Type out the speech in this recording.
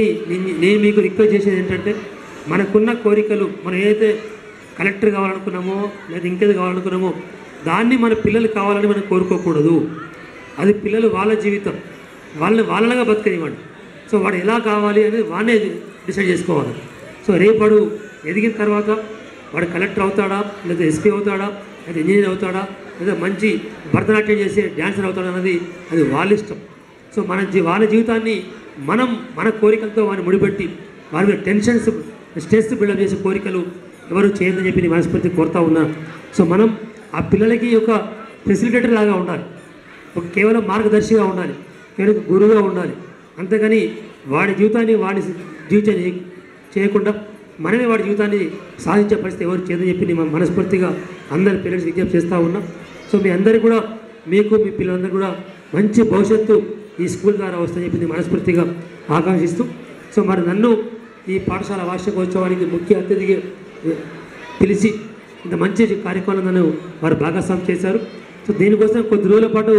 నేను- మీకు రిక్వెస్ట్ చేసేది ఏంటంటే మనకున్న కోరికలు మనం ఏదైతే కలెక్టర్ కావాలనుకున్నామో లేదా ఇంకేది కావాలనుకున్నామో దాన్ని మన పిల్లలు కావాలని మనం కోరుకోకూడదు. అది పిల్లలు వాళ్ళ జీవితం. వాళ్ళని వాళ్ళలాగా బతకనివ్వండి. సో వాడు ఎలా కావాలి అనేది వాడే డిసైడ్ చేసుకోవాలి. సో రేపడు ఎదిగిన తర్వాత వాడు కలెక్టర్ అవుతాడా లేదా ఎస్పీ అవుతాడా లేదా ఇంజనీర్ అవుతాడా లేదా మంచి భరతనాట్యం చేసే డ్యాన్సర్ అవుతాడా అనేది అది వాళ్ళ ఇష్టం. సో మన జీ వాళ్ళ జీవితాన్ని మనం మన కోరికలతో వారిని ముడిపెట్టి వారి మీద టెన్షన్స్ స్ట్రెస్ బిల్డప్ చేసే కోరికలు ఎవరు చేయదని చెప్పి నేను మనస్ఫూర్తి కోరుతా ఉన్నాను సో మనం ఆ పిల్లలకి ఒక ఫెసిలిటేటర్ లాగా ఉండాలి. ఒక కేవలం మార్గదర్శిగా ఉండాలి. కేవలం గురువుగా ఉండాలి. అంతేగాని వాడి జీవితాన్ని వాడి జీవితం చేయకుండా మనమే వాడి జీవితాన్ని సాధించే పరిస్థితి ఎవరు చేయదని చెప్పి నేను మనస్ఫూర్తిగా అందరి పేరెంట్స్ విజ్ఞప్తి చేస్తూ ఉన్నా. సో మీ అందరికీ కూడా మీకు మీ పిల్లలందరూ కూడా మంచి భవిష్యత్తు ఈ స్కూల్ ద్వారా వస్తుందని చెప్పి మనస్ఫూర్తిగా ఆకాంక్షిస్తూ సో మరి నన్ను ఈ పాఠశాల వార్షికోత్సవానికి ముఖ్య అతిథిగా పిలిచి ఇంత మంచి కార్యక్రమం నన్ను వారు భాగస్వామ్యం చేశారు. సో దీనికోసం కొద్ది రోజుల పాటు